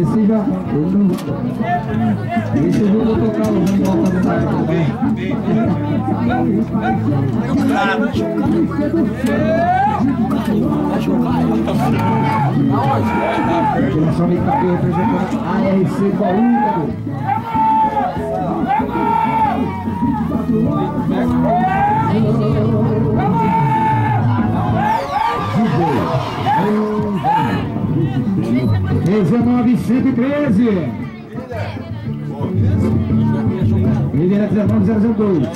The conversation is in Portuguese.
Esse já. Esse eu vou tocar o cabelo representando ARC Baú, Dezenove cento e treze. Líder é 1902.